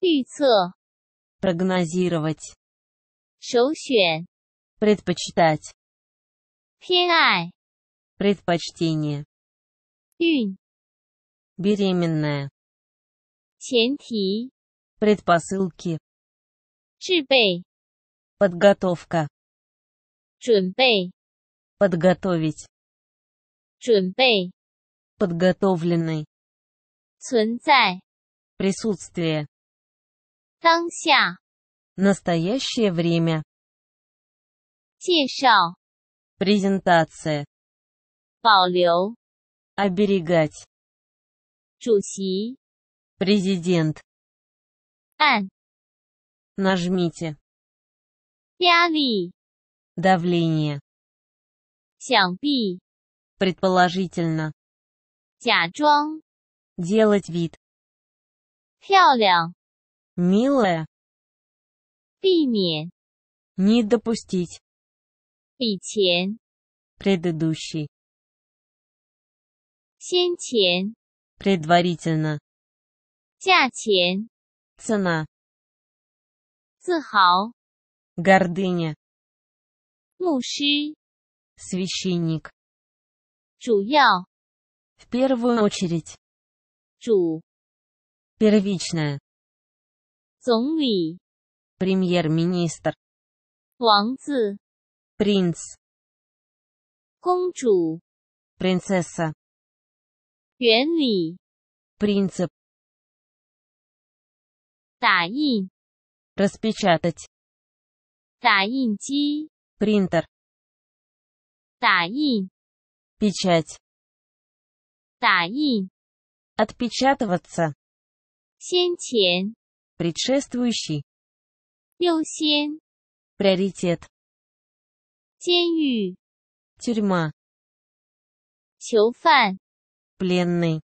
预测、 прогнозировать, 首选、 предпочитать, 偏爱、 предпочтение, 孕、 беременная, 前提、 предпосылки, 制备、 подготовка, 准备、 подготовить, 准备、 подготовленный, 存在、 присутствие, 当下、 настоящее время, 介绍、 презентация, 保留、 оберегать, 主席、 президент, 按、 нажмите, 压力、 давление, 想必、 предположительно, 假装、 делать вид, 漂亮、 милая, 避免、 не допустить, 以前、 предыдущий, 先前、 предварительно, 价钱、 цена, 自豪、 гордыня, 牧师、 священник, 主要、 в первую очередь, 主、 первичная, 总理、 премьер-министр, 王子、 принц, 公主、 принцесса, 原理、 принцип, 打印、 распечатать, 打印机、 принтер, 打印、 печать, 打印、 отпечатываться, 先前、 предшествующий, 优先、 приоритет, 监狱、 тюрьма, 囚犯、 пленный,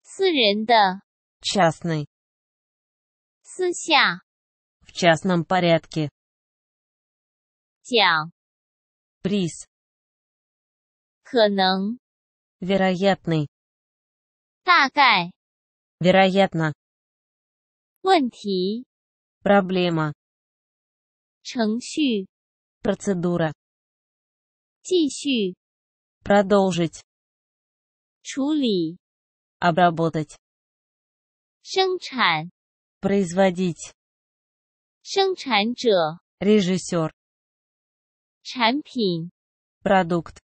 私人的、 частный, 私下、 в частном порядке, 奖、 приз, 可能、 вероятный, 大概、 вероятно, 问题、 проблема, 程序、 процедура, 继续、 продолжить, 处理、 обработать, 生产、 производить, 生产者、 режиссер, 产品、 продукт,